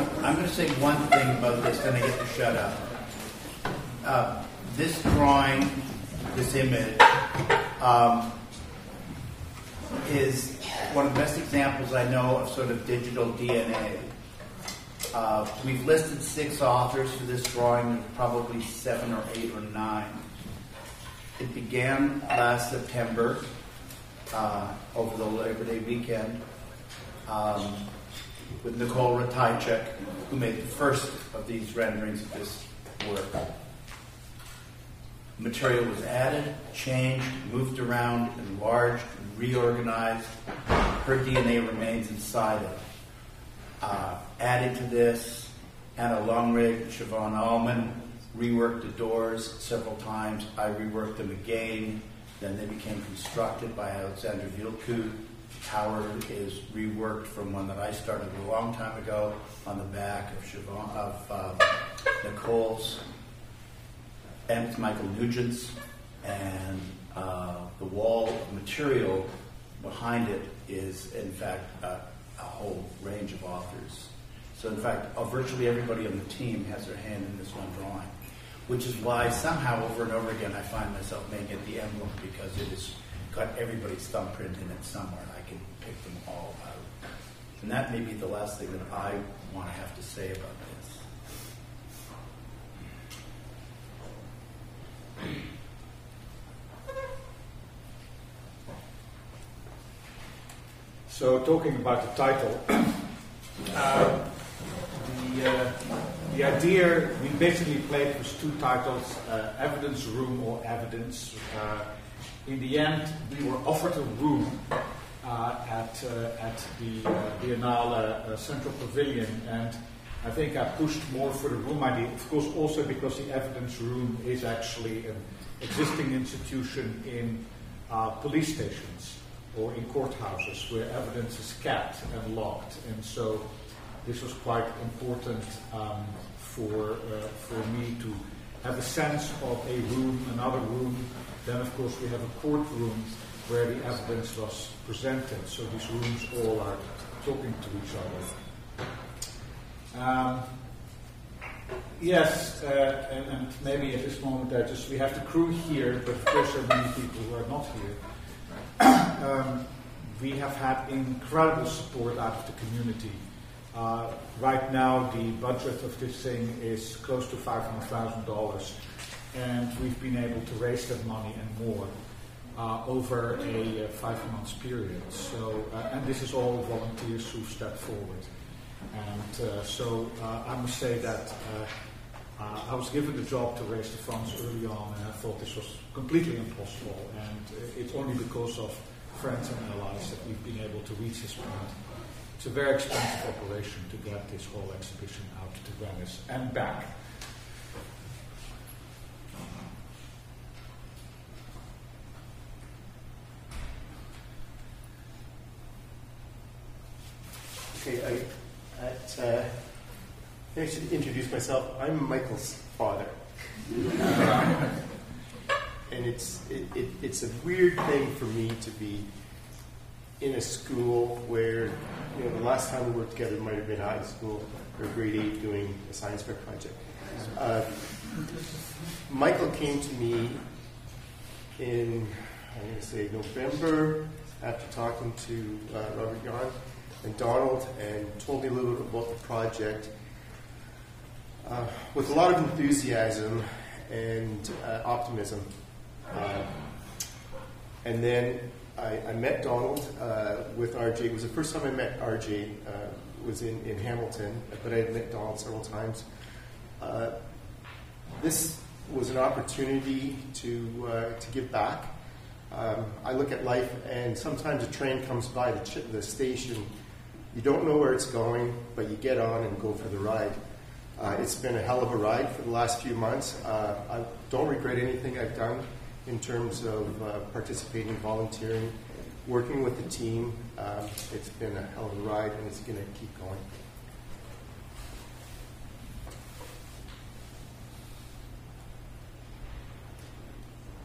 I'm, I'm going to say one thing about this, then I get to shut up. Uh, this drawing, this image, um, is one of the best examples I know of sort of digital DNA. Uh, we've listed six authors for this drawing, probably seven or eight or nine. It began last September uh, over the Labor Day weekend um, with Nicole Ratajczak, who made the first of these renderings of this work. Material was added, changed, moved around, enlarged, reorganized. Her DNA remains inside it. Uh, added to this, Anna Longrig, Siobhan Allman reworked the doors several times. I reworked them again. Then they became constructed by Alexander Vilku. Tower is reworked from one that I started a long time ago on the back of, Siobhan, of uh, Nicole's and Michael Nugent's, and uh, the wall of material behind it is, in fact, a, a whole range of authors. So, in fact, uh, virtually everybody on the team has their hand in this one drawing, which is why somehow over and over again I find myself making it the emblem because it has got everybody's thumbprint in it somewhere. I can pick them all out. And that may be the last thing that I want to have to say about this. So, talking about the title, uh, the, uh, the idea we basically played was two titles uh, Evidence Room or Evidence. Uh, in the end, we were offered a room at, uh, at the Biennale Central Pavilion, and I think I pushed more for the room idea, of course, also because the evidence room is actually an existing institution in police stations or in courthouses where evidence is kept and locked. And so this was quite important um, for, uh, for me to have a sense of a room, another room. Then, of course, we have a courtroom where the evidence was presented. So these rooms all are talking to each other. Um, yes, uh, and, and, maybe at this moment I just we have the crew here, but of course there are many people who are not here. um, we have had incredible support out of the community. Uh, right now, the budget of this thing is close to $500,000, and we've been able to raise that money and more uh, over a uh, five months period. So, uh, and this is all volunteers who stepped forward. And uh, so I must say that I was given the job to raise the funds early on, and I thought this was completely impossible. And it's only because of friends and allies that we've been able to reach this point. It's a very expensive operation to get this whole exhibition out to Venice and back. Okay, I, at, uh, I should introduce myself. I'm Michael's father. And it's it, it, it's a weird thing for me to be in a school where you know the last time we worked together might have been high school or grade eight doing a science fair project. Uh, Michael came to me in I'm going to say November after talking to uh, Robert Jan and Donald and told me a little bit about the project uh, with a lot of enthusiasm and uh, optimism. Uh, and then I, I met Donald uh, with RJ. It was the first time I met RJ. Uh, was in, in Hamilton, but I had met Donald several times. Uh, this was an opportunity to to give back. Um, I look at life, and sometimes a train comes by the, ch- the station. You don't know where it's going, but you get on and go for the ride. Uh, it's been a hell of a ride for the last few months. Uh, I don't regret anything I've done in terms of uh, participating, volunteering, working with the team. Um, it's been a hell of a ride, and it's going to keep going.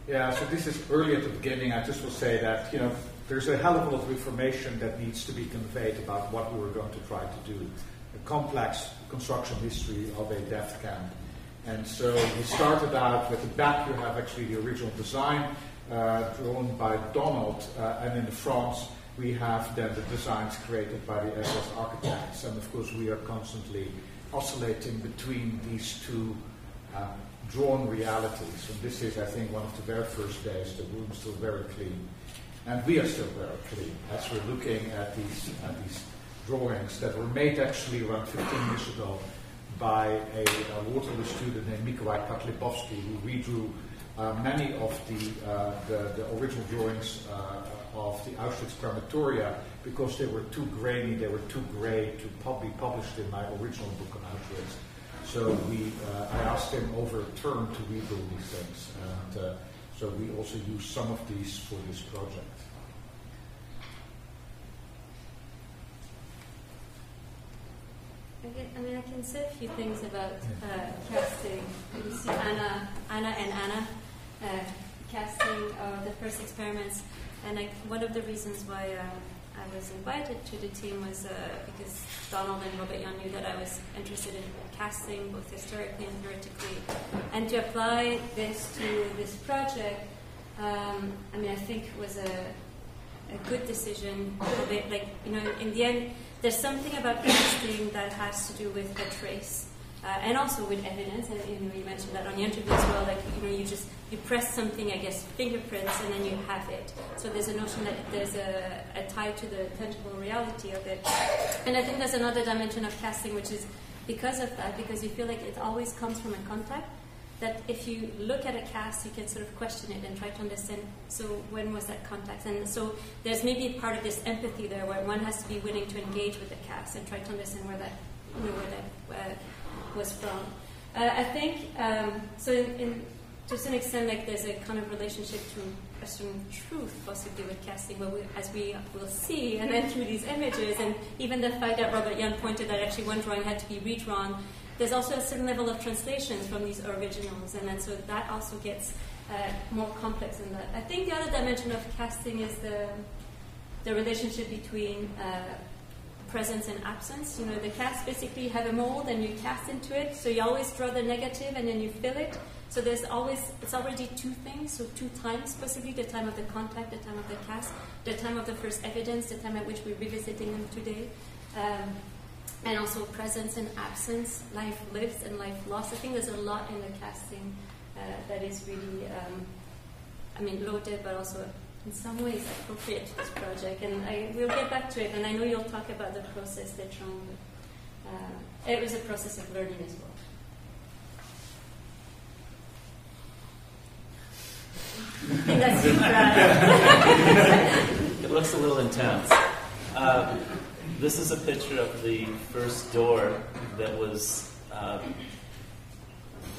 Yeah, so this is early at the beginning. I just will say that, you know, there's a hell of a lot of information that needs to be conveyed about what we were going to try to do. a complex construction history of a death camp. And so we started out with the back, you have actually the original design uh, drawn by Donald, uh, and in the front we have then the designs created by the SS architects. And of course, we are constantly oscillating between these two um, drawn realities. And this is, I think, one of the very first days. The room's still very clean. And we are still very clean as we're looking at these, at these drawings that were made actually around 15 years ago by a, a Waterloo student named Mikołaj Kotlipowski, who redrew uh, many of the, uh, the, the, original drawings uh, of the Auschwitz crematoria because they were too grainy, they were too gray to be published in my original book on Auschwitz. So we, uh, I asked him over a term to redo these things, and uh, so we also use some of these for this project. I mean, I can say a few things about uh, casting. You see Anna, Anna and Anna uh, casting of the first experiments, and like one of the reasons why um, I was invited to the team was uh, because Donald and Robert Jan knew that I was interested in casting, both historically and theoretically. And to apply this to this project, um, I mean, I think was a, a good decision. Like, you know, in the end, there's something about casting that has to do with a trace. Uh, and also with evidence, and you, know, you mentioned that on the interview as well. Like you know, you just you press something, I guess, fingerprints, and then you have it. So there's a notion that there's a, a tie to the tangible reality of it. And I think there's another dimension of casting, which is because of that, because you feel like it always comes from a contact. That if you look at a cast, you can sort of question it and try to understand. So when was that contact? And so there's maybe part of this empathy there, where one has to be willing to engage with the cast and try to understand where that, you know, where that. Uh, was from. Uh, I think um, so. In, in, to some extent, like there's a kind of relationship to Western truth, possibly with casting, we, as we will see, and then through these images, and even the fact that Robert Jan pointed that actually one drawing had to be redrawn. There's also a certain level of translations from these originals, and then so that also gets uh, more complex in that. I think the other dimension of casting is the the relationship between uh, presence and absence. You know, the cast basically have a mold and you cast into it, so you always draw the negative and then you fill it. So there's always, it's already two things, so two times possibly the time of the contact, the time of the cast, the time of the first evidence, the time at which we're revisiting them today. Um, and also presence and absence, life lived and life lost. I think there's a lot in the casting uh, that is really, um, I mean, loaded, but also in some ways appropriate to this project. And I will get back to it, and I know you'll talk about the process later on. But, uh, it was a process of learning as well. That's it looks a little intense. Uh, this is a picture of the first door that was uh,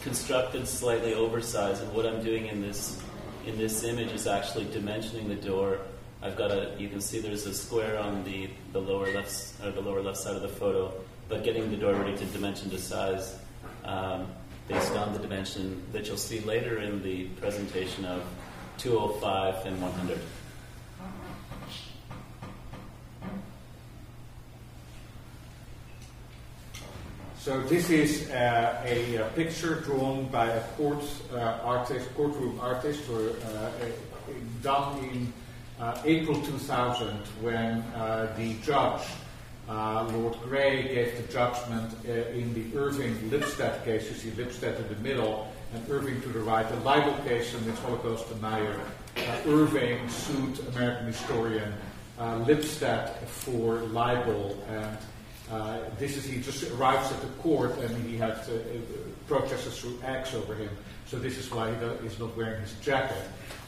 constructed slightly oversized, and what I'm doing in this in this image is actually dimensioning the door. I've got a, you can see there's a square on the, the lower left or the lower left side of the photo, but getting the door ready to dimension to size um, based on the dimension that you'll see later in the presentation of 205 and 100. So this is uh, a, a, picture drawn by a court uh, artist, courtroom artist, uh, done in uh, April 2000 when uh, the judge, uh, Lord Gray, gave the judgment in the Irving Lipstadt case. You see Lipstadt in the middle and Irving to the right. The libel case in which Holocaust denier Irving sued American historian Lipstadt for libel and uh, this is he just arrives at the court and he had uh, protesters threw eggs over him. So this is why he is not wearing his jacket.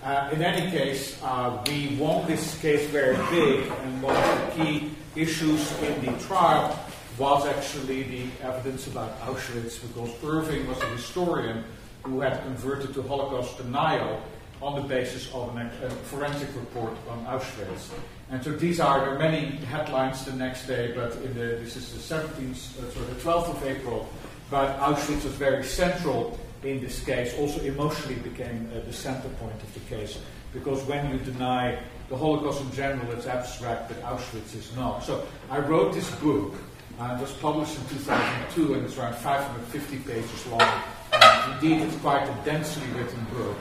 Uh, in any case, uh, we won this case very big, and one of the key issues in the trial was actually the evidence about Auschwitz, because Irving was a historian who had converted to Holocaust denial on the basis of an, a forensic report on Auschwitz. And so these are, there are many headlines the next day, but in the, this is the 17th, uh, sorry, the 12th of April. But Auschwitz was very central in this case, also emotionally became uh, the center point of the case. Because when you deny the Holocaust in general, it's abstract, but Auschwitz is not. So I wrote this book and it was published in 2002, and it's around 550 pages long. And indeed, it's quite a densely written book.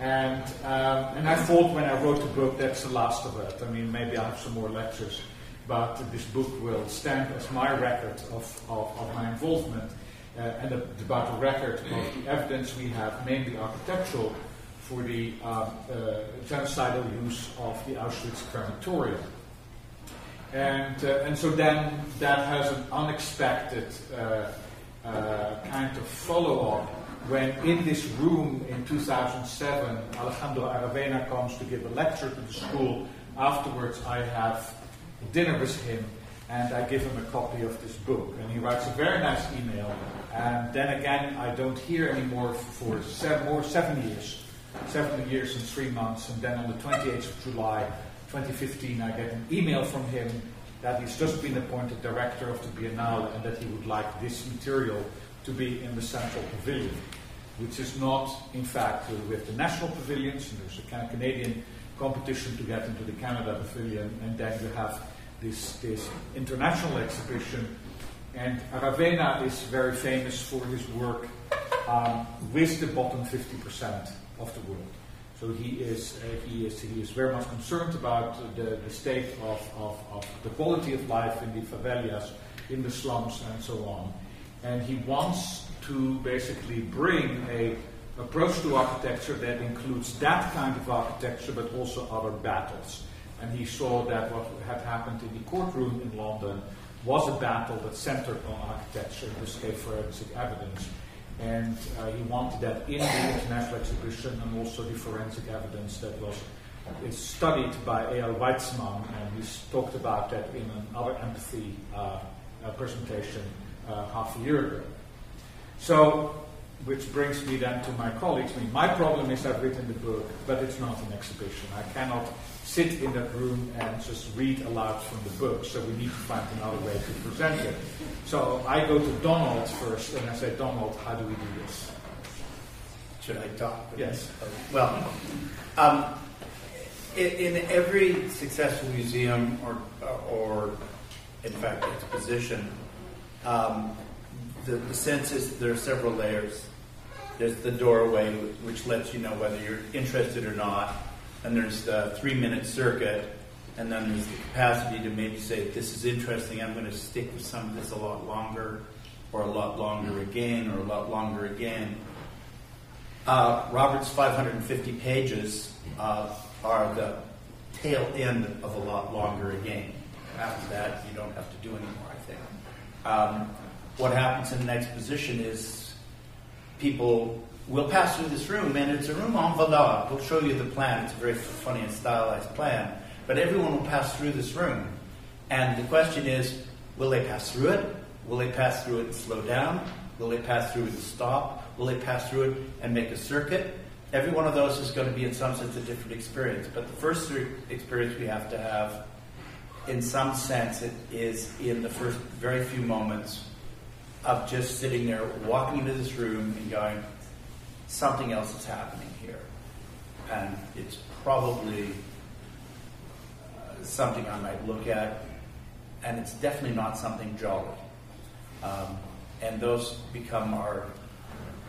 And, um, and I thought when I wrote the book, that's the last of it. I mean, maybe I'll have some more lectures, but this book will stand as my record of, of, of my involvement uh, and about the record of the evidence we have, mainly architectural, for the um, uh, genocidal use of the Auschwitz crematorium. And, uh, and so then that has an unexpected uh, uh, kind of follow up when in this room in 2007 Alejandro Aravena comes to give a lecture to the school. Afterwards, I have dinner with him and I give him a copy of this book. And he writes a very nice email. And then again, I don't hear anymore for seven, more seven years, seven years and three months. And then on the 28th of July 2015, I get an email from him that he's just been appointed director of the Biennale and that he would like this material to be in the central pavilion, which is not, in fact, uh, with the national pavilions. And there's a Canadian competition to get into the Canada pavilion, and then you have this, this international exhibition. And Aravena is very famous for his work um, with the bottom 50% of the world. So he is, uh, he is, he is very much concerned about the, the state of, of, of the quality of life in the favelas, in the slums, and so on. And he wants to basically bring a approach to architecture that includes that kind of architecture, but also other battles. And he saw that what had happened in the courtroom in London was a battle that centered on architecture, in this case forensic evidence. And uh, he wanted that in the international exhibition and also the forensic evidence that was studied by Eyal Weizman, and he's talked about that in another empathy uh, uh, presentation uh, half a year ago. So, which brings me then to my colleagues. I mean, my problem is I've written the book, but it's not an exhibition. I cannot sit in that room and just read aloud from the book. So we need to find another way to present it. So I go to Donald first and I say, Donald, how do we do this? Should I talk? Yes. Well, um, in, in every successful museum or, or in fact, exposition, um, the, the sense is there are several layers. There's the doorway, which lets you know whether you're interested or not and there's the three minute circuit, and then there's the capacity to maybe say, this is interesting, I'm going to stick with some of this a lot longer, or a lot longer again, or a lot longer again. Uh, Robert's 550 pages uh, are the tail end of a lot longer again. After that, you don't have to do anymore, I think. Um, what happens in the next position is people we'll pass through this room, and it's a room enfilade. We'll show you the plan. It's a very funny and stylized plan. But everyone will pass through this room. And the question is, will they pass through it? Will they pass through it and slow down? Will they pass through it and stop? Will they pass through it and make a circuit? Every one of those is going to be, in some sense, a different experience. But the first experience we have to have, in some sense, it is in the first very few moments of just sitting there, walking into this room and going, something else is happening here. And it's probably uh, something I might look at, and it's definitely not something jolly. Um, and those become our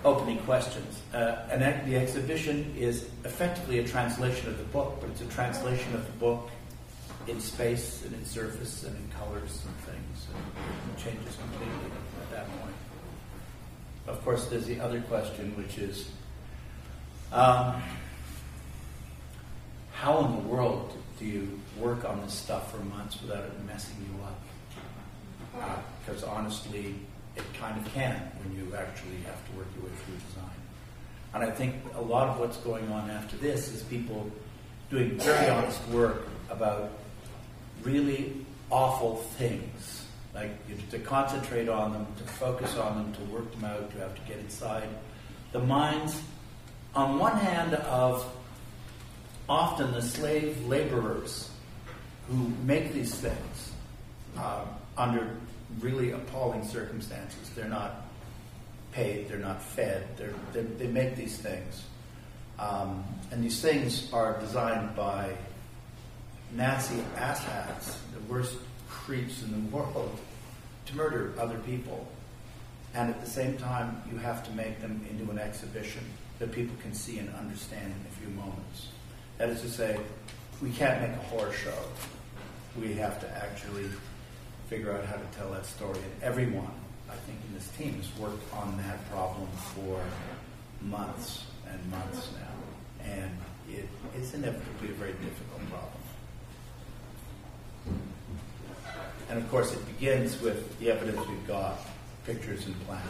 opening questions. Uh, and the exhibition is effectively a translation of the book, but it's a translation of the book in space and in surface and in colors and things. And it changes completely. Of course, there's the other question, which is um, how in the world do you work on this stuff for months without it messing you up? Because uh, honestly, it kind of can when you actually have to work your way through design. And I think a lot of what's going on after this is people doing very honest work about really awful things like to concentrate on them, to focus on them, to work them out, to have to get inside the minds, on one hand, of often the slave laborers who make these things uh, under really appalling circumstances. They're not paid, they're not fed, they're, they're, they make these things. Um, and these things are designed by Nazi asshats, the worst creeps in the world, to murder other people. And at the same time, you have to make them into an exhibition that people can see and understand in a few moments. That is to say, we can't make a horror show. We have to actually figure out how to tell that story. And everyone, I think, in this team has worked on that problem for months and months now. And it is inevitably a very difficult problem. And of course, it begins with the evidence we've got, pictures and plans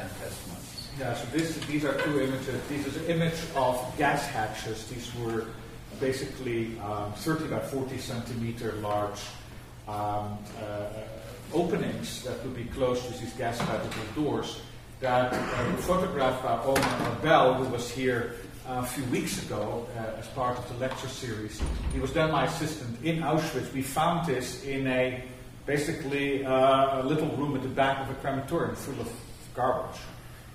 and testimonies. Yeah, so this, these are two images. This is an image of gas hatches. These were basically um, 30 by 40 centimeter large um, uh, openings that would be closed with these gas particle doors that uh, were photographed by Omar Bell, who was here uh, a few weeks ago uh, as part of the lecture series. He was then my assistant in Auschwitz. We found this in a basically uh, a little room at the back of a crematorium full of garbage.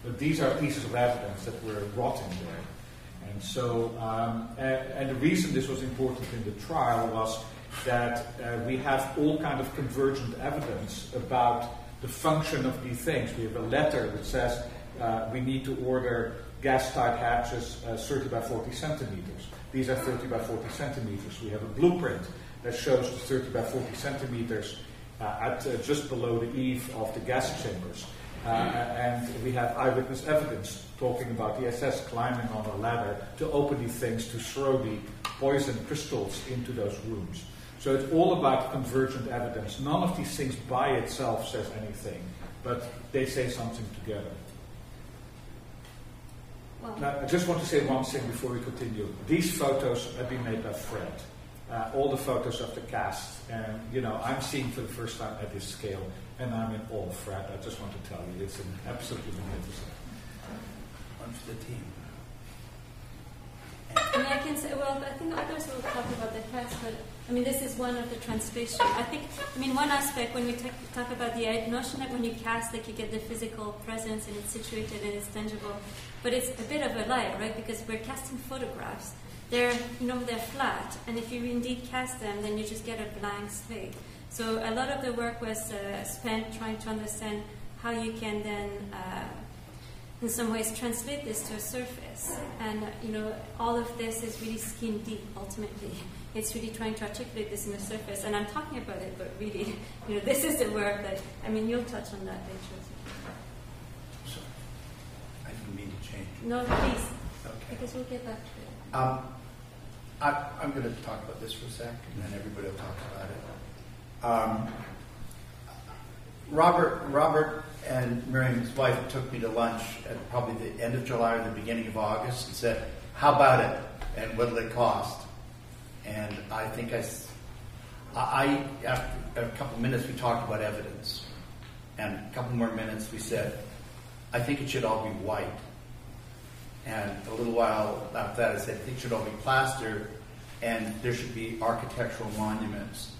But these are pieces of evidence that were rotting there. And so, um, and, and, the reason this was important in the trial was that uh, we have all kind of convergent evidence about the function of these things. We have a letter that says uh, we need to order gas-tight hatches uh, 30 by 40 centimeters. These are 30 by 40 centimeters. We have a blueprint that shows the 30 by 40 centimeters at uh, just below the eave of the gas chambers. Uh, and we have eyewitness evidence talking about the SS climbing on a ladder to open these things to throw the poison crystals into those rooms. So it's all about convergent evidence. None of these things by itself says anything, but they say something together. Well, now, I just want to say one thing before we continue. These photos have been made by Fred. Uh, all the photos of the cast, and you know, I'm seeing for the first time at this scale, and I'm in awe, Fred. I just want to tell you, it's an absolutely magnificent. One for the team. I mean, I can say, well, I think others will talk about the cast, but I mean, this is one of the translation. I think, I mean, one aspect when we talk, talk about the notion that when you cast, like you get the physical presence and it's situated and it's tangible, but it's a bit of a lie, right? Because we're casting photographs. They're, you know, they're flat, and if you indeed cast them, then you just get a blank slate. So a lot of the work was uh, spent trying to understand how you can then. Uh, in some ways translate this to a surface. And you know, all of this is really skin deep ultimately. It's really trying to articulate this in the surface. And I'm talking about it, but really, you know, this is the work that I mean you'll touch on that later. So, I didn't mean to change. No, please. Okay. Because we'll get back to it. Um, I, I'm going to talk about this for a sec, and then everybody will talk about it. Um, Robert, Robert and Miriam's wife took me to lunch at probably the end of July or the beginning of August and said, "How about it? And what'll it cost?" And I think I, I after a couple minutes we talked about evidence, and a couple more minutes we said, "I think it should all be white." And a little while after that, I said, it should all be plaster, and there should be architectural monuments."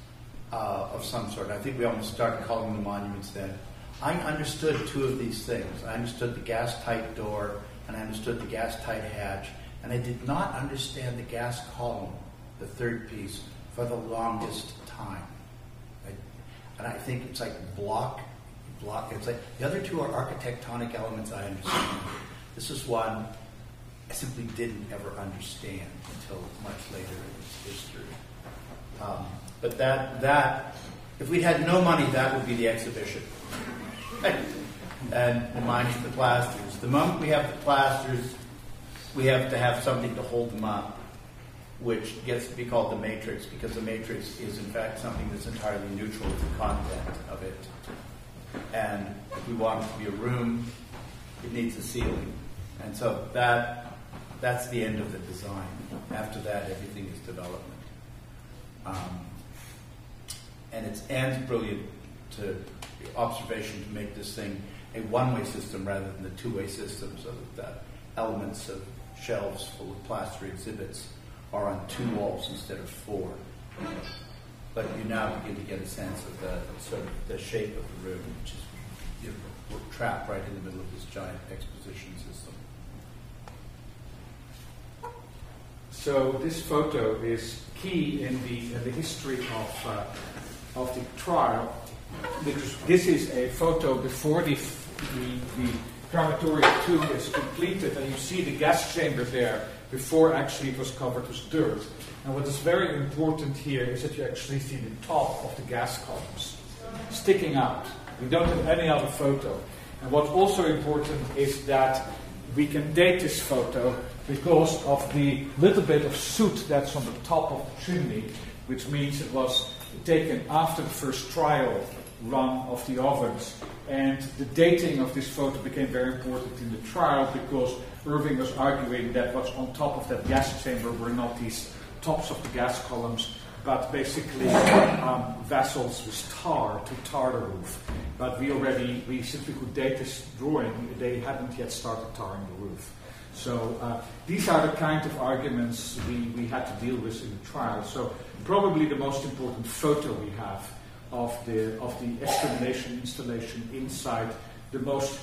uh, of some sort. I think we almost started calling them monuments then. I understood two of these things. I understood the gas tight door and I understood the gas tight hatch, and I did not understand the gas column, the third piece, for the longest time. I, and I think it's like block, block. It's like the other two are architectonic elements I understand. This is one I simply didn't ever understand until much later in its history. Um, but that, that, if we had no money, that would be the exhibition. and minus the plasters. The moment we have the plasters, we have to have something to hold them up, which gets to be called the matrix, because the matrix is in fact something that's entirely neutral to the content of it. And if we want it to be a room, it needs a ceiling. And so that that's the end of the design. After that, everything is development. Um, and it's Anne's brilliant to observation to make this thing a one-way system rather than the two-way system, so that the elements of shelves full of plaster exhibits are on two walls instead of four. But you now begin to get a sense of the sort of the shape of the room, which is you know, we're trapped right in the middle of this giant exposition system. So this photo is key in the, in the history of, uh, of the trial. because this is a photo before the, the, the crematorium is completed, and you see the gas chamber there before actually it was covered with dirt. And what is very important here is that you actually see the top of the gas columns sticking out. We don't have any other photo. And what's also important is that we can date this photo because of the little bit of soot that's on the top of the chimney, which means it was taken after the first trial run of the ovens. And the dating of this photo became very important in the trial because Irving was arguing that what's on top of that gas chamber were not these tops of the gas columns, but basically um, vessels with tar to tar the roof. But we already, we simply could date this drawing, they hadn't yet started tarring the roof. So uh, these are the kind of arguments we, we had to deal with in the trial. So probably the most important photo we have of the of the extermination installation inside the most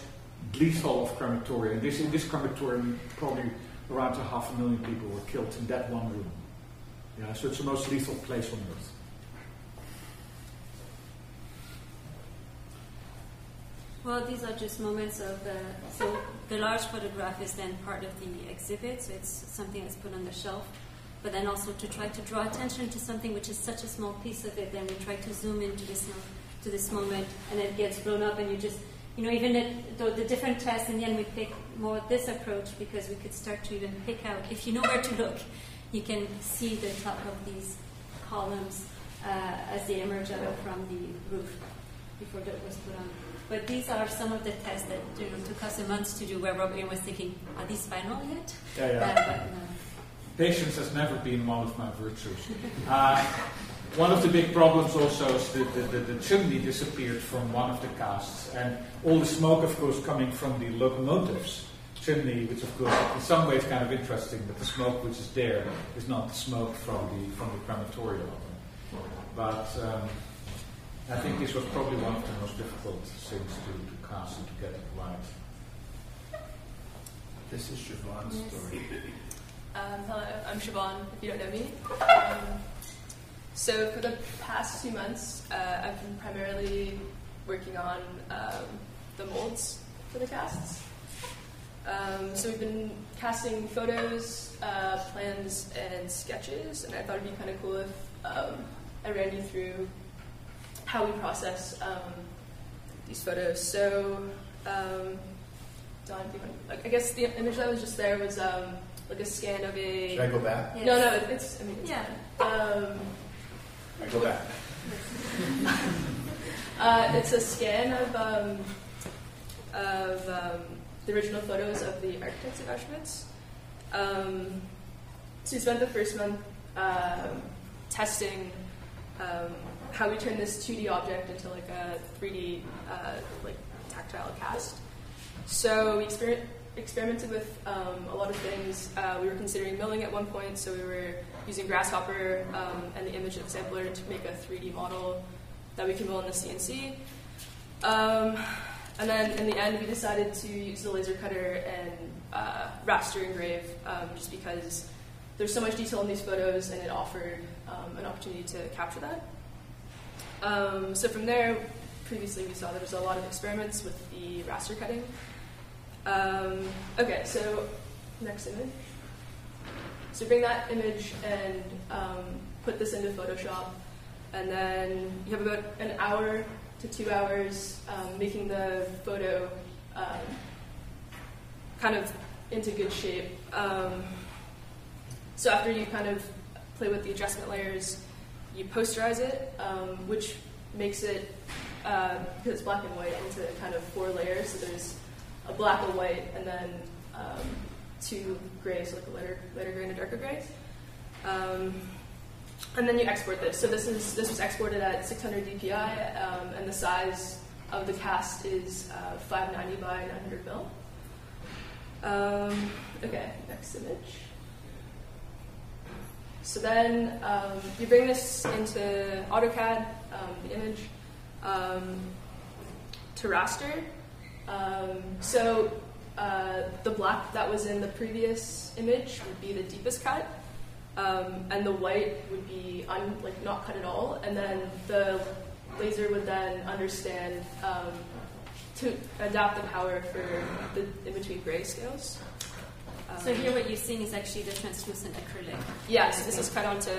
lethal of crematoria. And this in this crematorium, probably around a half a million people were killed in that one room. Yeah, so it's the most lethal place on earth. Well, these are just moments of. Uh, so the large photograph is then part of the exhibit, so it's something that's put on the shelf. But then also to try to draw attention to something which is such a small piece of it, then we try to zoom into this to this moment, and it gets blown up, and you just, you know, even the, the different tests, in the end, we pick more this approach because we could start to even pick out if you know where to look, you can see the top of these columns uh, as they emerge out from the roof before that was put on. But these are some of the tests that you know, took us a month to do, where Robin was thinking, are these final yet? Yeah, yeah. Uh, but, no. Patience has never been one of my virtues. Uh, one of the big problems also is that the, the, the, chimney disappeared from one of the casts, and all the smoke, of course, coming from the locomotives chimney, which of course in some ways kind of interesting, but the smoke which is there is not the smoke from the from the crematorium. But um, I think this was probably one of the most difficult things to, to cast and to get it right. This is Siobhan's Yes. story. Um, hello, I'm Siobhan, if you don't know me. Um, so, for the past two months, uh, I've been primarily working on um, the molds for the casts. Um, so, we've been casting photos, uh, plans, and sketches, and I thought it'd be kind of cool if um, I ran you through how we process um, these photos. So, um, Don, do you want, I guess the image that was just there was um, like a scan of a. Should I go back? Yes. No, no, it's. I mean, it's Yeah. Um, I go back. uh, it's a scan of um, of um, the original photos of the architects of Auschwitz. Um, so we spent the first month um, testing um, how we turn this 2D object into like a 3D uh, like tactile cast. So we exper- experimented with um, a lot of things. Uh, we were considering milling at one point, so we were using Grasshopper um, and the image sampler to make a 3D model that we can mill in the CNC. Um, and then in the end, we decided to use the laser cutter and uh, raster engrave um, just because there's so much detail in these photos and it offered um, an opportunity to capture that. Um, so from there, previously we saw there was a lot of experiments with the raster cutting. Um, okay, so next image. So bring that image and um, put this into Photoshop, and then you have about an hour to two hours um, making the photo um, kind of into good shape. Um, so after you kind of play with the adjustment layers, you posterize it, um, which makes it, uh, because it's black and white, into kind of four layers. So there's a black, a white, and then um, two grays, like a lighter, lighter gray and a darker gray. Um, and then you export this. So this is this was exported at 600 dpi, um, and the size of the cast is uh, 590 by 900 mil. Um, okay, next image. So then um, you bring this into AutoCAD, um, the image, um, to raster. Um, so uh, the black that was in the previous image would be the deepest cut, um, and the white would be un- like not cut at all. And then the laser would then understand um, to adapt the power for the in between grayscales. Um, So here, what you're seeing is actually the translucent acrylic. yeah, so this is cut onto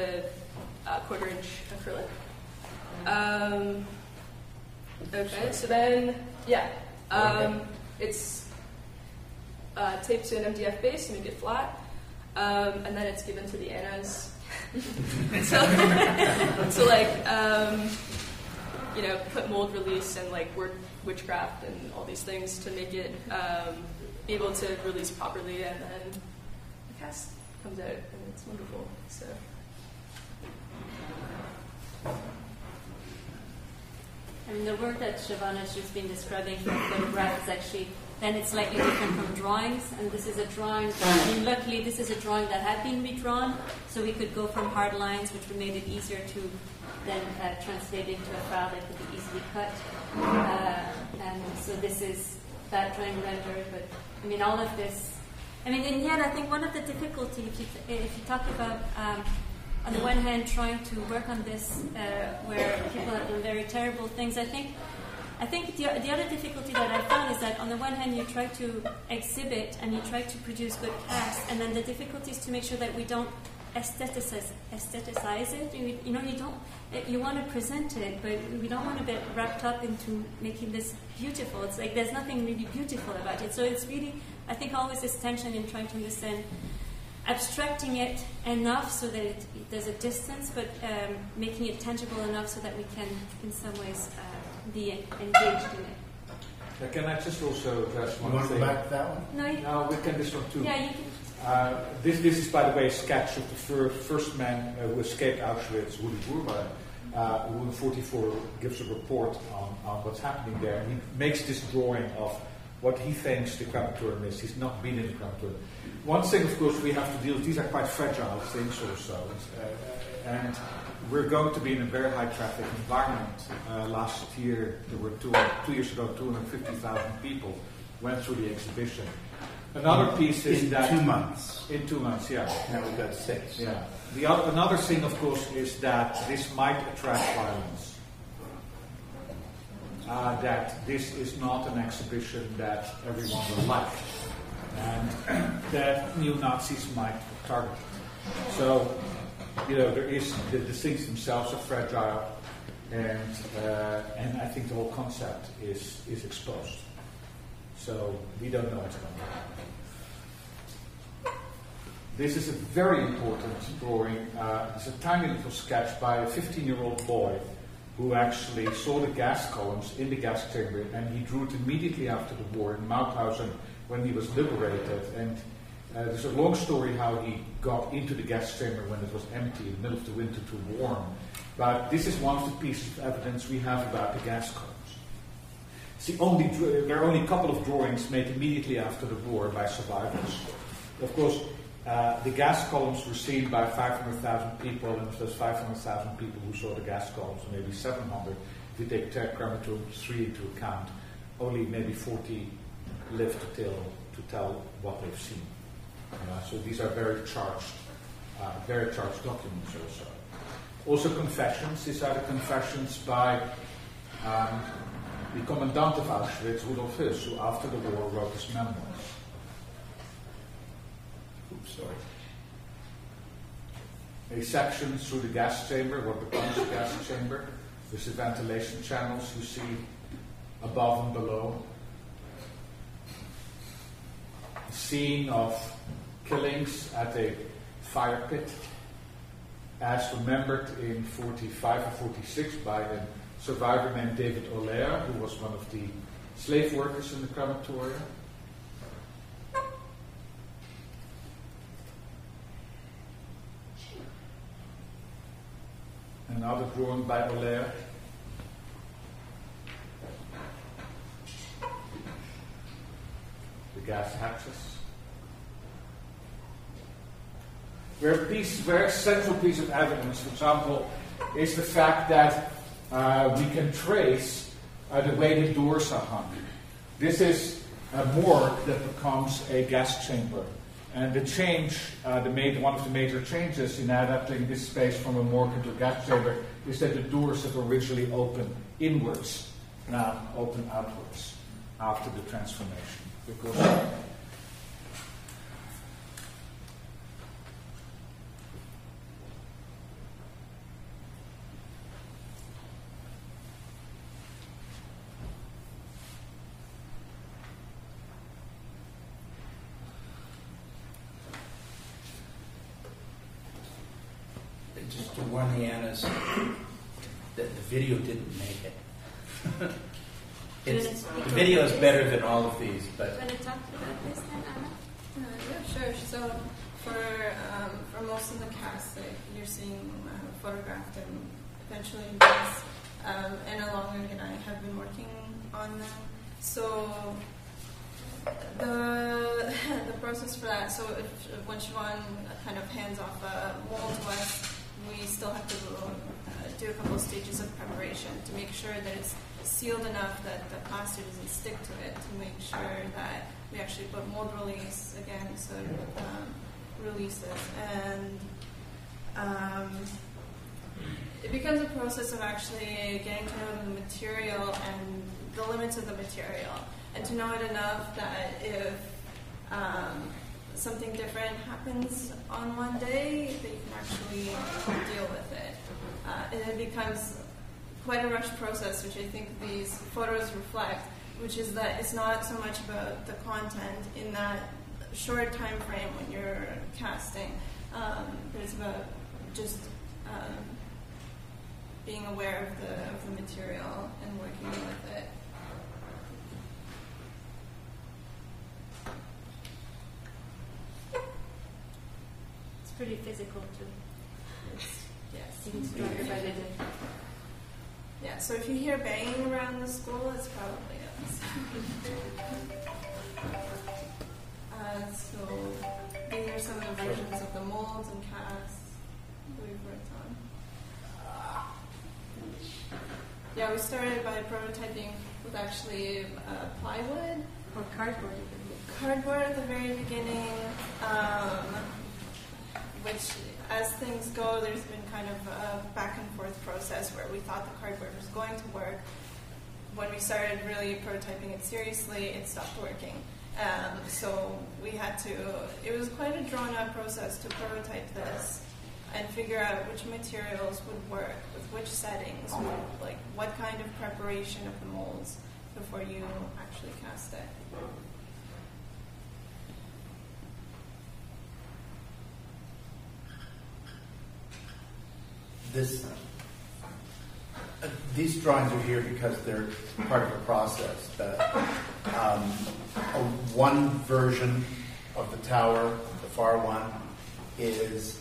uh, quarter inch acrylic. Um, okay, so then yeah, um, it's uh, taped to an MDF base to make it flat, um, and then it's given to the Annas. to, to like um, you know put mold release and like work witchcraft and all these things to make it um, be able to release properly, and then the cast comes out and it's wonderful. So. I mean, the work that Siobhan's just been describing from photograph is actually, then it's slightly different from drawings. And this is a drawing, I mean, luckily, this is a drawing that had been redrawn, so we could go from hard lines, which made it easier to then uh, translate into a file that could be easily cut. Uh, and so this is that drawing rendered, but I mean, all of this. I mean, and yet, I think one of the difficulties, if you, if you talk about um, on the one hand, trying to work on this uh, where people have done very terrible things. I think, I think the, the other difficulty that I found is that on the one hand, you try to exhibit and you try to produce good casts, and then the difficulty is to make sure that we don't aestheticize, aestheticize it. You, you know, you don't. You want to present it, but we don't want to get wrapped up into making this beautiful. It's like there's nothing really beautiful about it. So it's really, I think, always this tension in trying to understand abstracting it enough so that it, there's a distance, but um, making it tangible enough so that we can, in some ways, uh, be engaged in it. Can I just also address one You one want to thing? go back that one? No, you, No, we can this one too. yeah, you can. Uh, this, this is, by the way, a sketch of the fir- first man uh, who escaped Auschwitz, Rudi Vrba, uh, who in 44 gives a report on, on what's happening there. And he makes this drawing of what he thinks the crematorium is. He's not been in the crematorium. One thing, of course, we have to deal with, these are quite fragile things also. Uh, and we're going to be in a very high traffic environment. Uh, last year, there were two, two years ago, 250,000 people went through the exhibition. Another piece is In that two months. in two months, yeah, Now we've got six. yeah. The other, another thing, of course, is that this might attract violence. Uh, that this is not an exhibition that everyone will like, and that neo Nazis might target. So, you know, there is the, the things themselves are fragile, and uh, and I think the whole concept is is exposed. So we don't know what's going happen. This is a very important drawing. Uh, it's a tiny little sketch by a 15 year old boy who actually saw the gas columns in the gas chamber and he drew it immediately after the war in Mauthausen when he was liberated. And uh, there's a long story how he got into the gas chamber when it was empty in the middle of the winter too warm. But this is one of the pieces of evidence we have about the gas columns. The only, there are only a couple of drawings made immediately after the war by survivors. Of course, uh, the gas columns were seen by 500,000 people, and if there's 500,000 people who saw the gas columns, maybe 700, if you take Crematorium 3 into account, only maybe 40 lived to tell, to tell what they've seen. Uh, so these are very charged, uh, very charged documents also. Also confessions, these are the confessions by um, the commandant of Auschwitz, Rudolf Höss, who after the war wrote his memoirs. Oops, sorry. a section through the gas chamber, what becomes the gas chamber. There's the ventilation channels you see above and below. A scene of killings at a fire pit, as remembered in 45 or 46 by a survivor named David Olère, who was one of the slave workers in the crematorium. Another drawing by Olère. The gas hatches. Where piece, very central piece of evidence, for example, is the fact that uh, we can trace uh, the way the doors are hung. This is a morgue that becomes a gas chamber. And the change, uh, the ma- one of the major changes in adapting this space from a morgue into a gas chamber is that the doors that originally open inwards, now open outwards after the transformation. Because Just to warn the Annas, that the video didn't make it. It's, the video is better than all of these, but Want to talk about this then, Anna? Uh, yeah, sure. So for um, for most of the cast that you're seeing uh, photographed and eventually these, um, Anna Longing and I have been working on them. So the the process for that. So if when Siobhan kind of hands off a mold to us, we still have to uh, do a couple of stages of preparation to make sure that it's sealed enough that the plaster doesn't stick to it. To make sure that we actually put mold release again, so um, releases and. Um, it becomes a process of actually getting to know the material and the limits of the material, and to know it enough that if um, something different happens on one day, that you can actually deal with it. Uh, and it becomes quite a rushed process, which I think these photos reflect, which is that it's not so much about the content in that short time frame when you're casting, um, but it's about just um, being aware of the of the material and working with it. Pretty physical too. It's, yes. You can start by the Yeah, so if you hear banging around the school, it's probably us. uh, so these are some of the versions of the molds and casts that we've worked on. Yeah, we started by prototyping with actually uh, plywood, Or cardboard cardboard at the very beginning, um, which, as things go, there's been kind of a back and forth process where we thought the cardboard was going to work. When we started really prototyping it seriously, it stopped working. Um, so we had to, it was quite a drawn out process to prototype this and figure out which materials would work with which settings, like what kind of preparation of the molds before you actually cast it. This, uh, these drawings are here because they're part of a process. The, um, a, one version of the tower, the far one, is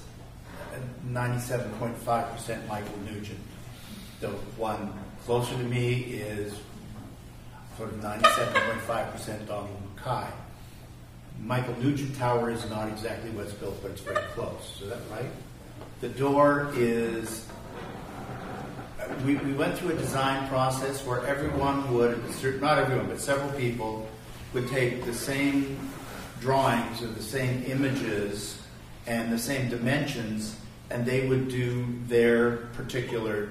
97.5% Michael Nugent. The one closer to me is sort of 97.5% Donald McKay. Michael Nugent Tower is not exactly what's built, but it's very close. Is that right? The door is. We, we went through a design process where everyone would, not everyone, but several people would take the same drawings or the same images and the same dimensions, and they would do their particular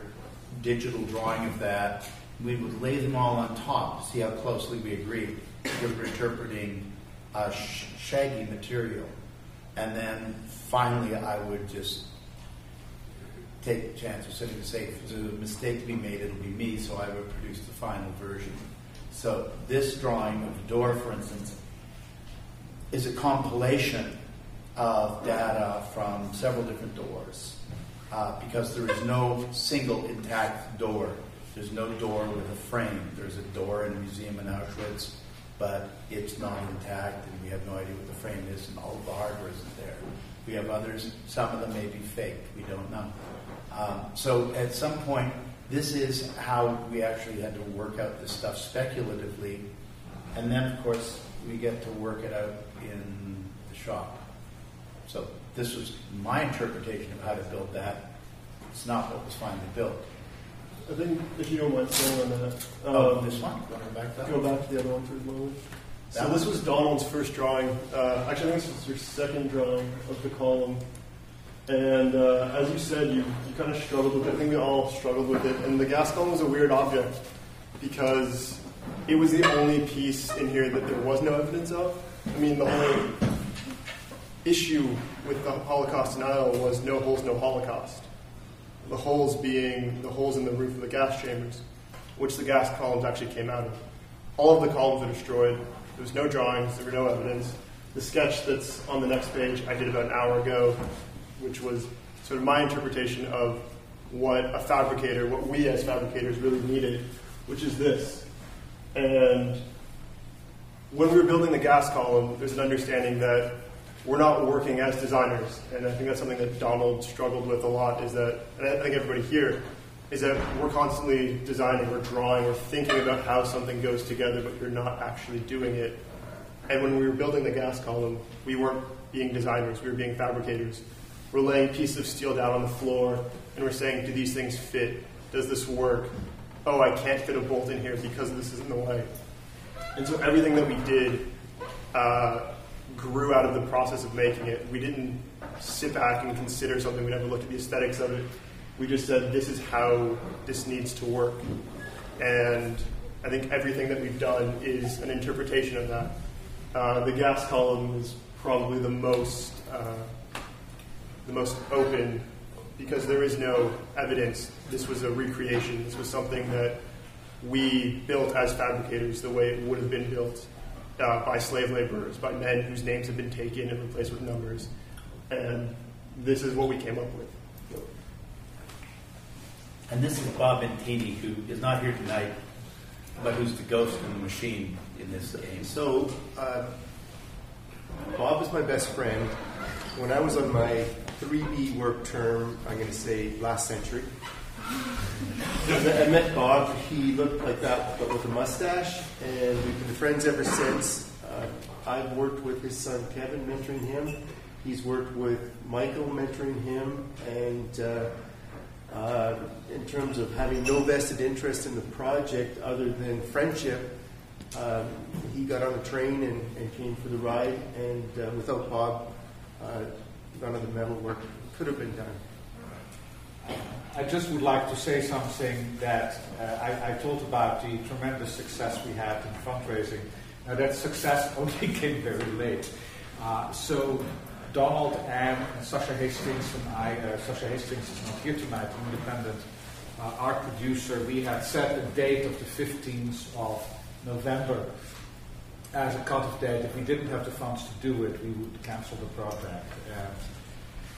digital drawing of that. We would lay them all on top see how closely we agreed because we're interpreting a sh- shaggy material. And then finally, I would just take the chance of sitting and say, if there's a mistake to be made, it'll be me, so I would produce the final version. So this drawing of the door, for instance, is a compilation of data from several different doors uh, because there is no single intact door. There's no door with a frame. There's a door in a museum in Auschwitz, but it's not intact, and we have no idea what the frame is, and all of the hardware isn't there. We have others, some of them may be faked, we don't know. Um, so at some point, this is how we actually had to work out this stuff speculatively, and then of course we get to work it out in the shop. So this was my interpretation of how to build that. It's not what was finally built. I think, if you don't mind staying on that, Oh, um, this one? You want to go back to that? Go back to the other one for a moment. So this was Donald's first drawing. Uh, actually, I think this was your second drawing of the column. And uh, as you said, you, you kind of struggled with it. I think we all struggled with it. And the gas column was a weird object because it was the only piece in here that there was no evidence of. I mean, the only issue with the Holocaust denial was no holes, no Holocaust. The holes being the holes in the roof of the gas chambers, which the gas columns actually came out of. All of the columns are destroyed. There was no drawings, there were no evidence. The sketch that's on the next page I did about an hour ago, which was sort of my interpretation of what a fabricator, what we as fabricators really needed, which is this. And when we were building the gas column, there's an understanding that we're not working as designers, and I think that's something that Donald struggled with a lot. Is that, and I think everybody here, is that we're constantly designing, we're drawing, we're thinking about how something goes together, but you're not actually doing it. And when we were building the gas column, we weren't being designers, we were being fabricators. We're laying pieces of steel down on the floor, and we're saying, do these things fit? Does this work? Oh, I can't fit a bolt in here because this is in the way. And so everything that we did uh, grew out of the process of making it. We didn't sit back and consider something. We never looked at the aesthetics of it. We just said, this is how this needs to work. And I think everything that we've done is an interpretation of that. Uh, the gas column is probably the most uh, the most open because there is no evidence. This was a recreation. This was something that we built as fabricators the way it would have been built uh, by slave laborers, by men whose names have been taken and replaced with numbers. And this is what we came up with. And this is Bob Bentini, who is not here tonight, but who's the ghost in the machine in this game. So, uh, Bob is my best friend. When I was on my 3B work term, I'm going to say last century, I met Bob. He looked like that, but with a mustache, and we've been friends ever since. Uh, I've worked with his son Kevin, mentoring him. He's worked with Michael, mentoring him, and uh, uh, in terms of having no vested interest in the project other than friendship, um, he got on the train and, and, came for the ride. And uh, without Bob, uh, none of the metal work could have been done. I just would like to say something that uh, I, I told about the tremendous success we had in fundraising. Now, that success only came very late. Uh, so, Donald and Sascha Hastings and I, uh, Sascha Hastings is not here tonight, independent uh, art producer, we had set a date of the 15th of November as a cutoff date. If we didn't have the funds to do it, we would cancel the project. And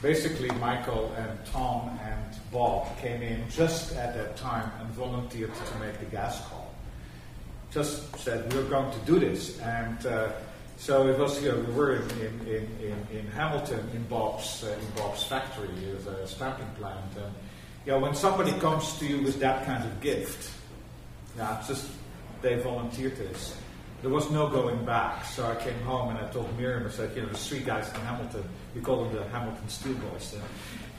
basically, Michael and Tom and Bob came in just at that time and volunteered to make the gas call. Just said, we're going to do this. And uh, so it was, you know, we were in, in, in, in Hamilton in Bob's, uh, in Bob's factory, a stamping plant. And, you know, when somebody comes to you with that kind of gift, yeah, just they volunteered this. There was no going back, so I came home and I told Miriam, I said, you know, there's three guys in Hamilton, we call them the Hamilton Steel Boys. And,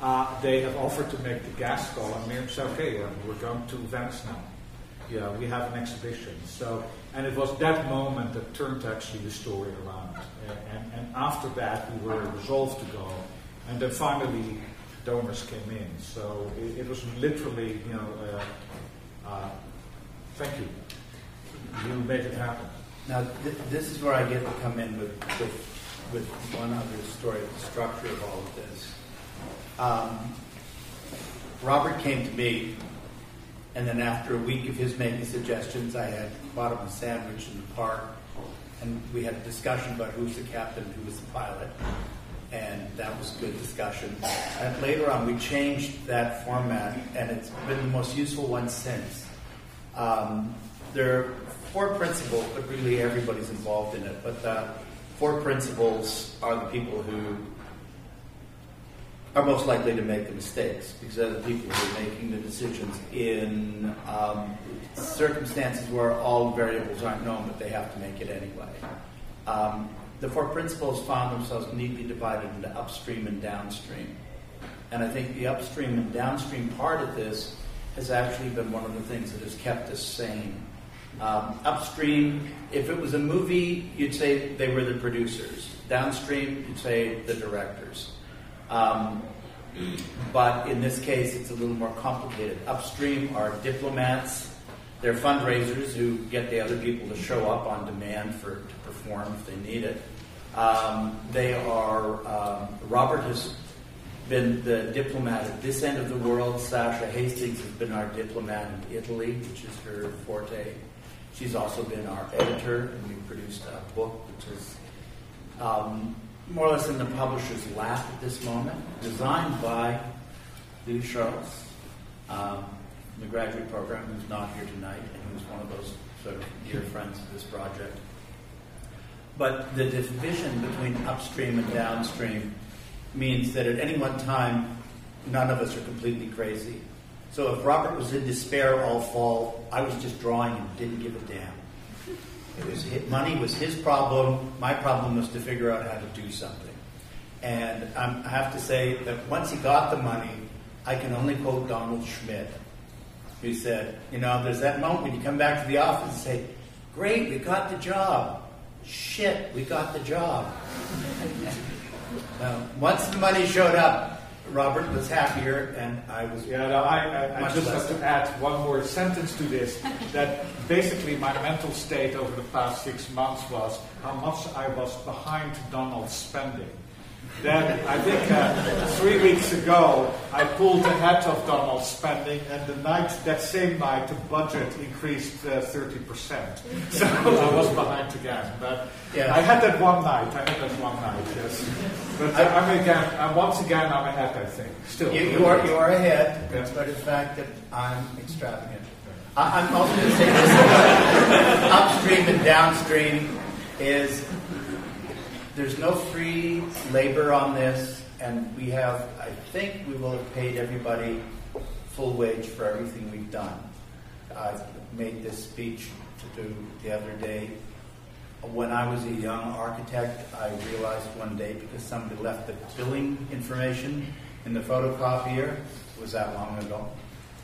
uh, they have offered to make the gas call, and Miriam said, okay, we're going to Venice now. Yeah, we have an exhibition. So, and it was that moment that turned actually the story around. And, and after that, we were resolved to go. And then finally, donors came in. So it, it was literally, you know, uh, uh, thank you. You made it happen. Now, th- this is where I get to come in with, with, with one other story, of the structure of all of this. Um, Robert came to me, and then after a week of his making suggestions, I had bought him a sandwich in the park, and we had a discussion about who's the captain, who was the pilot, and that was a good discussion. And later on, we changed that format, and it's been the most useful one since. Um, there four principles, but really everybody's involved in it. But the four principles are the people who are most likely to make the mistakes because they're the people who are making the decisions in um, circumstances where all variables aren't known, but they have to make it anyway. Um, the four principles found themselves neatly divided into upstream and downstream. And I think the upstream and downstream part of this has actually been one of the things that has kept us sane. Um, upstream, if it was a movie, you'd say they were the producers. Downstream, you'd say the directors. Um, but in this case, it's a little more complicated. Upstream are diplomats. They're fundraisers who get the other people to show up on demand for to perform if they need it. Um, they are um, Robert has been the diplomat at this end of the world. Sascha Hastings has been our diplomat in Italy, which is her forte. She's also been our editor, and we produced a book which is um, more or less in the publisher's lap at this moment, designed by Louis Charles, um, the graduate program, who's not here tonight, and who's one of those sort of dear friends of this project. But the division between upstream and downstream means that at any one time, none of us are completely crazy. So if Robert was in despair all fall, I was just drawing and didn't give a damn. It was his, money was his problem. My problem was to figure out how to do something. And um, I have to say that once he got the money, I can only quote Donald Schmidt, who said, "You know, there's that moment when you come back to the office and say, "Great, we got the job." Shit, we got the job. Now, once the money showed up, Robert was happier, and I was. Yeah, no, I, I, I just have to add one more sentence to this. That basically my mental state over the past six months was how much I was behind Donald's spending. Then I think uh, three weeks ago I pulled ahead of Donald's spending, and the night that same night the budget increased uh, thirty percent. So I was behind again. But Yeah. I had that one night. I had that one night. Yes. But uh, I'm again. Uh, once again, I'm ahead. I think. Still. You, you are you are ahead, Yeah. despite the fact that I'm extravagant. I, I'm also going to say this: upstream and downstream is there's no free labor on this, and we have. I think we will have paid everybody full wage for everything we've done. I made this speech to do the other day. When I was a young architect, I realized one day because somebody left the billing information in the photocopier, it was that long ago,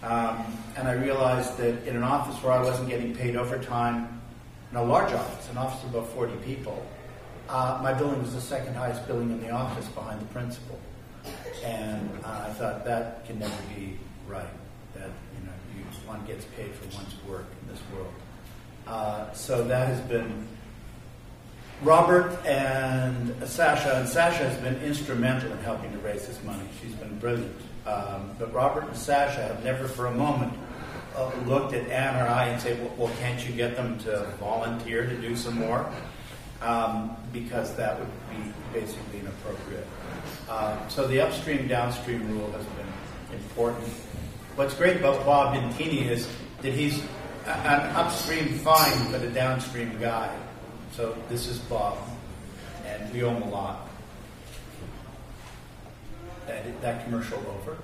um, and I realized that in an office where I wasn't getting paid overtime, in a large office, an office of about 40 people, uh, my billing was the second highest billing in the office behind the principal. And uh, I thought that can never be right. That you know, you, one gets paid for one's work in this world. Uh, so that has been Robert and Sascha, and Sascha has been instrumental in helping to raise this money. She's been brilliant. Um, but Robert and Sascha have never for a moment uh, looked at Anne or I and say, well, well, can't you get them to volunteer to do some more? Um, because that would be basically inappropriate. Um, so the upstream downstream rule has been important. What's great about Bob Bintini is that he's an upstream fine, but a downstream guy. So this is Bob, and we owe him a lot. That, that commercial over.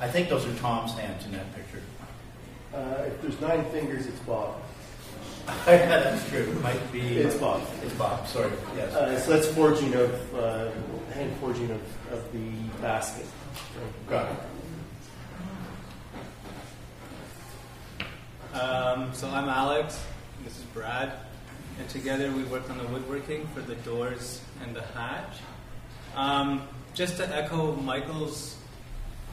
I think those are Tom's hands in that picture. Uh, if there's nine fingers, it's Bob. That's true. It might be. It's Bob. It's Bob. Sorry. Yes. Uh, so that's forging of uh, hand forging of, of the basket. Got it. Um, so I'm Alex, this is Brad, and together we worked on the woodworking for the doors and the hatch. Um, just to echo Michael's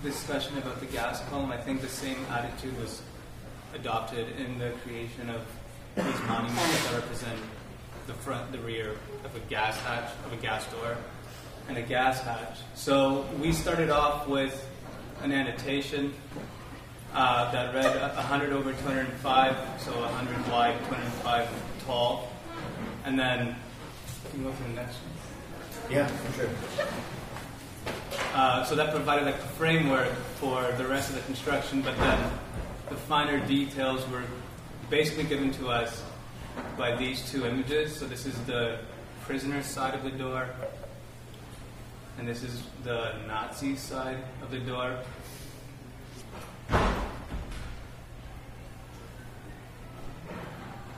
discussion about the gas column, I think the same attitude was adopted in the creation of these monuments that represent the front, the rear of a gas hatch, of a gas door, and a gas hatch. So we started off with an annotation uh, that read 100 over 205, so 100 wide, 205 tall. And then, can you go to the next one? Yeah, for sure. Uh, so that provided like a framework for the rest of the construction, but then the finer details were basically given to us by these two images. So this is the prisoner's side of the door, and this is the Nazi side of the door.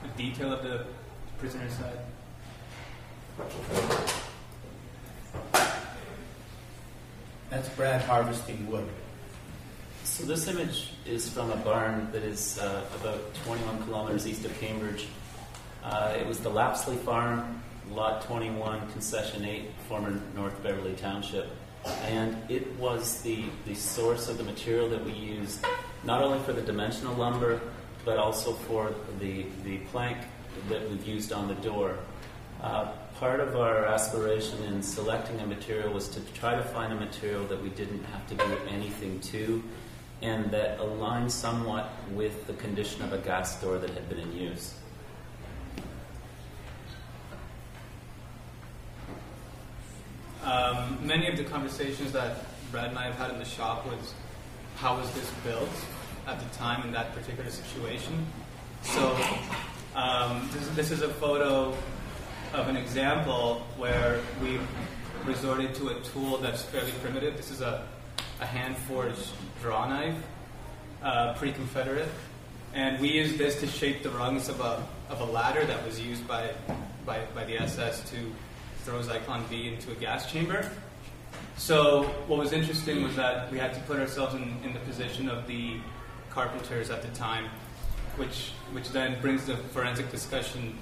The detail of the prisoner's side. That's Brad harvesting wood. So this image is from a barn that is uh, about 21 kilometers east of Cambridge. Uh, it was the Lapsley Farm, Lot 21, Concession 8, former North Beverly Township. and it was the, the source of the material that we used, not only for the dimensional lumber, but also for the, the plank that we've used on the door. Uh, part of our aspiration in selecting a material was to try to find a material that we didn't have to do anything to and that aligned somewhat with the condition of a gas door that had been in use. Um, many of the conversations that Brad and I have had in the shop was how was this built at the time in that particular situation. So um, this, this is a photo of an example where we've resorted to a tool that's fairly primitive. This is a, a hand forged draw knife, uh, pre Confederate. And we used this to shape the rungs of a, of a ladder that was used by, by, by the SS to throw Zyklon B into a gas chamber. So what was interesting was that we had to put ourselves in, in the position of the carpenters at the time, which, which then brings the forensic discussion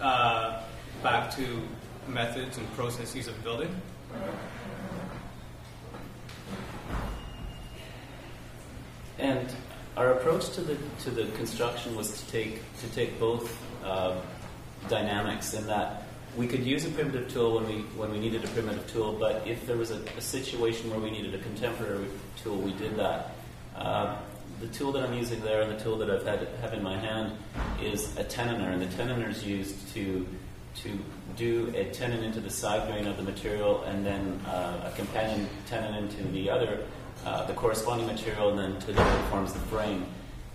uh, back to methods and processes of building. And our approach to the to the construction was to take to take both uh, dynamics in that we could use a primitive tool when we when we needed a primitive tool, but if there was a, a situation where we needed a contemporary tool, we did that. Uh, the tool that I'm using there and the tool that I've had have in my hand is a tenoner, and the tenoner is used to to do a tenon into the side grain of the material, and then uh, a companion tenon into the other, uh, the corresponding material, and then to that forms the frame.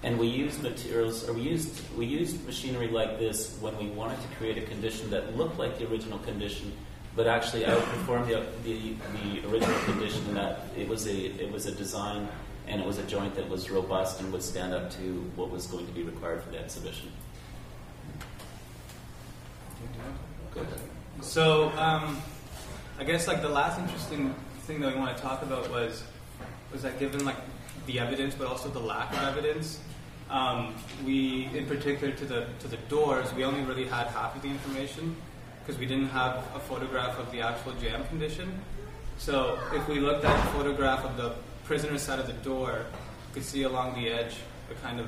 And we used materials, or we used we used machinery like this when we wanted to create a condition that looked like the original condition, but actually outperformed the, the, the original condition in that it was a it was a design and it was a joint that was robust and would stand up to what was going to be required for the exhibition. So, um, I guess like the last interesting thing that we want to talk about was was that given like the evidence, but also the lack of evidence, um, we, in particular to the to the doors, we only really had half of the information because we didn't have a photograph of the actual jamb condition. So, if we looked at a photograph of the prisoner's side of the door, you could see along the edge a kind of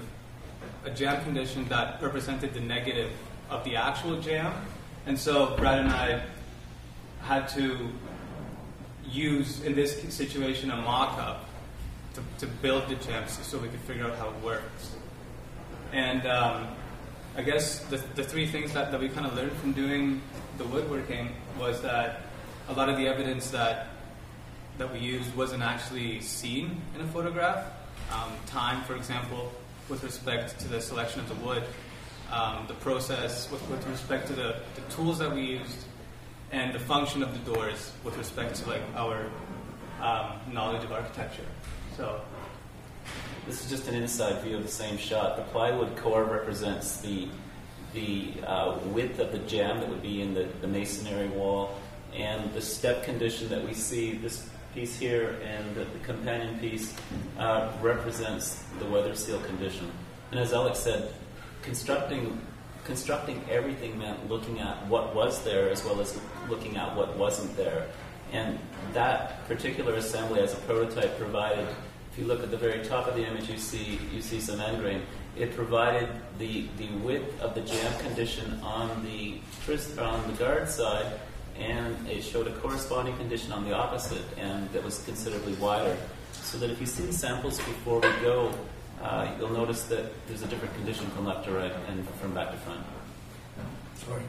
a jamb condition that represented the negative of the actual jamb. And so Brad and I had to use, in this situation, a mock up to, to build the jamb so we could figure out how it works. And um, I guess the, the three things that, that we kind of learned from doing the woodworking was that a lot of the evidence that that we used wasn't actually seen in a photograph. Um, time, for example, with respect to the selection of the wood, um, the process with, with respect to the, the tools that we used, and the function of the doors with respect to like our um, knowledge of architecture. So This is just an inside view of the same shot. The plywood core represents the the uh, width of the jamb that would be in the, the masonry wall, and the step condition that we see. This piece here and the, the companion piece uh, represents the weather seal condition. And as Alex said, constructing constructing everything meant looking at what was there as well as looking at what wasn't there. And that particular assembly as a prototype provided if you look at the very top of the image, you see you see some end grain. It provided the, the width of the jamb condition on the on the guard side, and it showed a corresponding condition on the opposite, and that was considerably wider. So that if you see the samples before we go, uh, you'll notice that there's a different condition from left to right and from back to front. Sorry.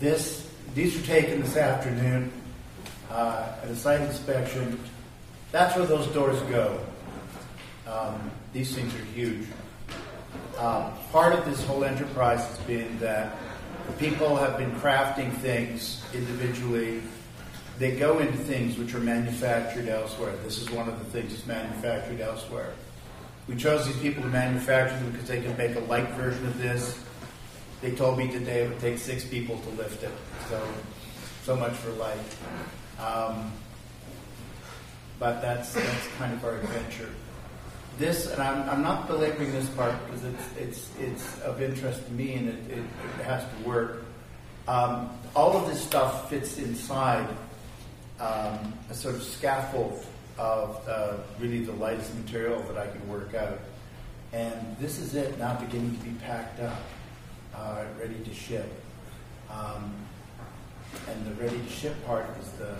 This, these were taken this afternoon uh, at a site inspection. That's where those doors go. Um, these things are huge. Um, part of this whole enterprise has been that people have been crafting things individually. They go into things which are manufactured elsewhere. This is one of the things that's manufactured elsewhere. We chose these people to manufacture them because they can make a light version of this. They told me today it would take six people to lift it. So, so much for light. Um, but that's that's kind of our adventure. This, and I'm, I'm not belaboring this part because it's it's it's of interest to me and it, it, it has to work. Um, all of this stuff fits inside um, a sort of scaffold of uh, really the lightest material that I can work out. And this is it now beginning to be packed up, ready to ship. Um, and the ready to ship part is the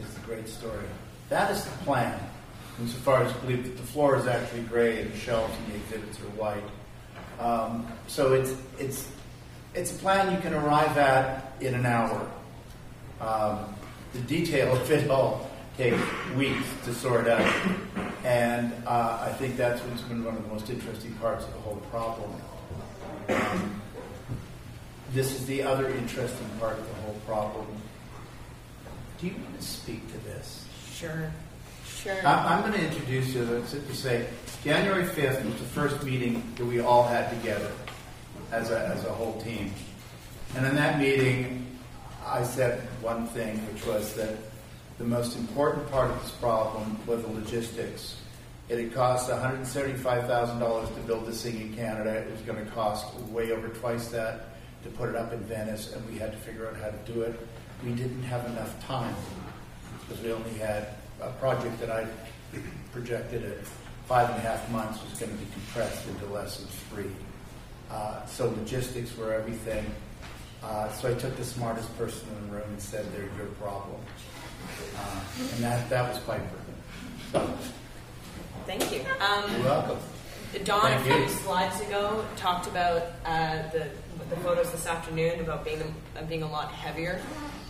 is the great story. That is the plan. Insofar as I believe that the floor is actually gray and the shelves and the exhibits are white. Um, so it's it's it's a plan you can arrive at in an hour. Um, the detail of it all takes weeks to sort out, and uh, I think that's what's been one of the most interesting parts of the whole problem. Um, this is the other interesting part of the whole problem. Do you want to speak to this? Sure. Sure. I- I'm going to introduce you to to say January 5th was the first meeting that we all had together as a, as a whole team. And in that meeting, I said one thing, which was that the most important part of this problem was the logistics. It had cost $175,000 to build this thing in Canada. It was going to cost way over twice that to put it up in Venice, and we had to figure out how to do it. We didn't have enough time because we only had a project that I projected at five and a half months was going to be compressed into less than three. Uh, so logistics were everything. Uh, so I took the smartest person in the room and said, "They're your problem," uh, and that that was Piper. So, Thank you. you're Um, welcome. Don, a few you. slides ago, talked about uh, the the photos this afternoon about being uh, being a lot heavier.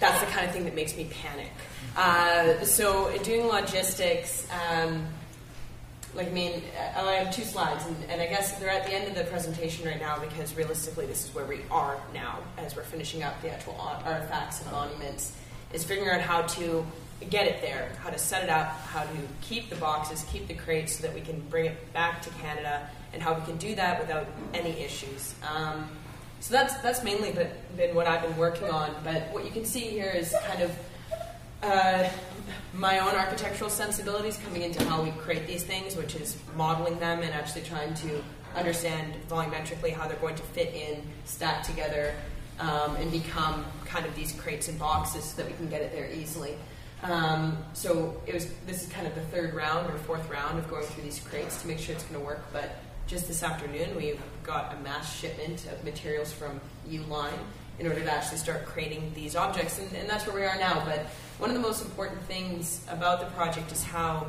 That's the kind of thing that makes me panic. Uh, so, in doing logistics, um, like I mean, uh, I have two slides, and, and I guess they're at the end of the presentation right now because realistically, this is where we are now as we're finishing up the actual artifacts and monuments. Is figuring out how to get it there, how to set it up, how to keep the boxes, keep the crates, so that we can bring it back to Canada, and how we can do that without any issues. Um, so that's that's mainly been, what I've been working on. But what you can see here is kind of uh, my own architectural sensibilities coming into how we create these things, which is modeling them and actually trying to understand volumetrically how they're going to fit in, stack together, um, and become kind of these crates and boxes so that we can get it there easily. Um, so it was. This is kind of the third round or fourth round of going through these crates to make sure it's going to work. But just this afternoon, we've got a mass shipment of materials from Uline in order to actually start creating these objects, and, and that's where we are now. But one of the most important things about the project is how,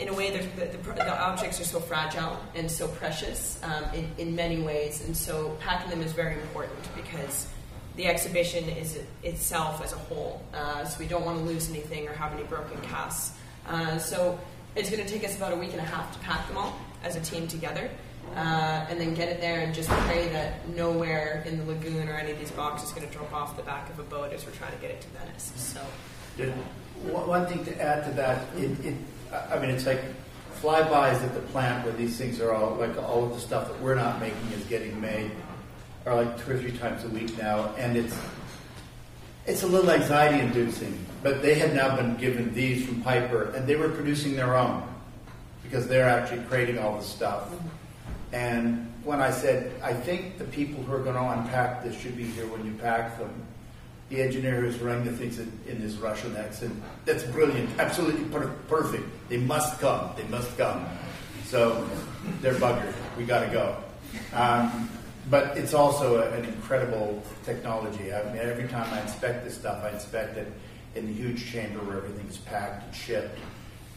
in a way, the, the, the objects are so fragile and so precious um, in, in many ways, and so packing them is very important because the exhibition is itself as a whole. Uh, so we don't want to lose anything or have any broken casts. Uh, so it's going to take us about a week and a half to pack them all as a team together. Uh, and then get it there and just pray that nowhere in the lagoon or any of these boxes is going to drop off the back of a boat as we're trying to get it to Venice. So One one thing to add to that, it, it, I mean, it's like flybys at the plant where these things are all, like all of the stuff that we're not making is getting made, are like two or three times a week now, and it's, it's a little anxiety inducing, but they had now been given these from Piper, and they were producing their own, because they're actually creating all the stuff. And when I said, I think the people who are going to unpack this should be here when you pack them, the engineer who's running the things in, in his Russian accent, that's brilliant, absolutely per- perfect. They must come, they must come. So they're buggered, we got to go. Um, but it's also a, an incredible technology. I mean, every time I inspect this stuff, I inspect it in the huge chamber where everything is packed and shipped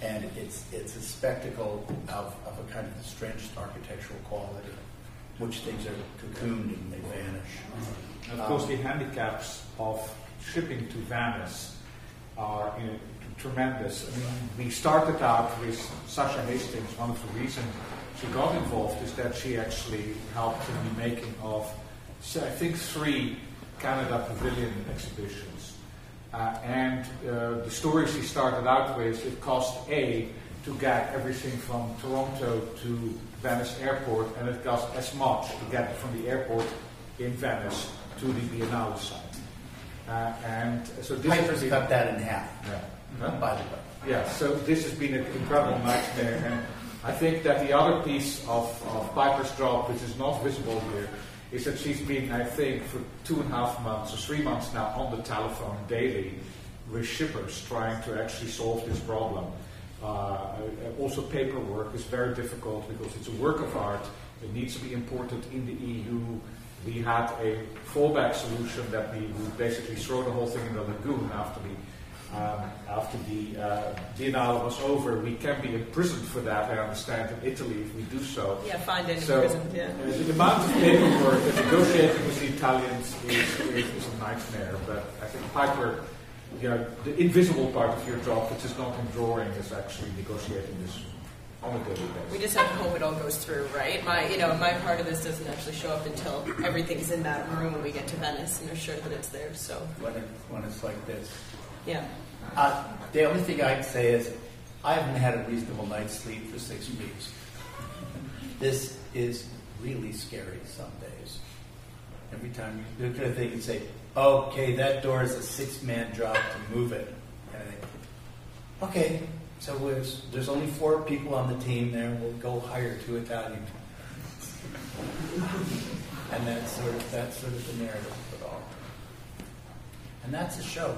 and it's it's a spectacle of, of a kind of strange architectural quality, which things are cocooned and they vanish. Uh-huh. And of course, the handicaps of shipping to Venice are you know, tremendous. I mean, we started out with Sascha Hastings. One of the reasons she got involved is that she actually helped in the making of, I think, three Canada Pavilion exhibitions. Uh, and uh, the story she started out with, it cost A to get everything from Toronto to Venice Airport, and it cost as much to get from the airport in Venice to the Biennale site. Uh, and so this Piper's been- cut that in half, Yeah. Huh? by the way. Yeah, so this has been an incredible nightmare, and I think that the other piece of, of Piper's job, which is not visible here, is that she's been, I think, for two and a half months or three months now on the telephone daily with shippers trying to actually solve this problem. Uh, also, paperwork is very difficult because it's a work of art. It needs to be imported in the EU. We had a fallback solution that we would basically throw the whole thing in the lagoon after the um, after the uh, biennale was over. We can be imprisoned for that. I understand in Italy if we do so. Yeah, fined and So, imprisoned, yeah. uh, the amount of paperwork that negotiating with the Italians is, is, is a nightmare. But I think Piper, you know, the invisible part of your job, which is not in drawing, is actually negotiating this on a daily We just have to hope it all goes through, right? My, you know, my part of this doesn't actually show up until everything's in that room when we get to Venice and are sure that it's there. So, when, it, when it's like this. yeah. Uh, the only thing I'd say is I haven't had a reasonable night's sleep for six weeks. This is really scary some days. Every time you look at a thing and say, okay, that door is a six man job to move it. And I think, okay, so there's, there's only four people on the team there, we'll go hire two Italian. and that's sort of that's sort of the narrative of it all. And that's a show.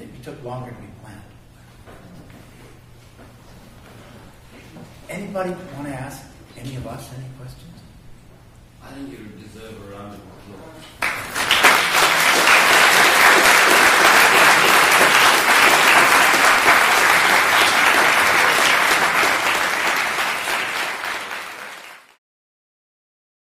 It took longer than we planned. Anybody want to ask any of us any questions? I think you deserve a round of applause.